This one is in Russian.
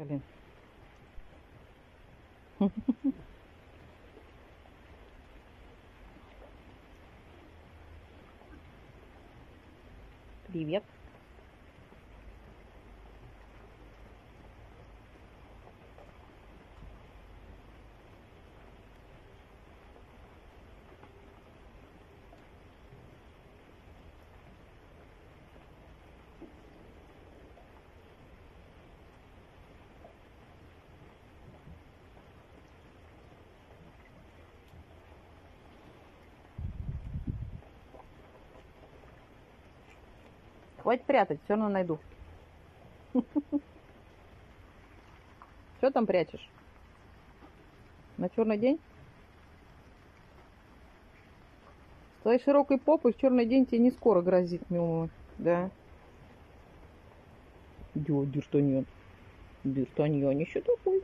блин. Привет. Хватит прятать, все равно найду. Что там прячешь? На черный день? С твоей широкой попой в черный день тебе не скоро грозит, милый. Да. Дё, Д'Артаньян. Д'Артаньян еще такой.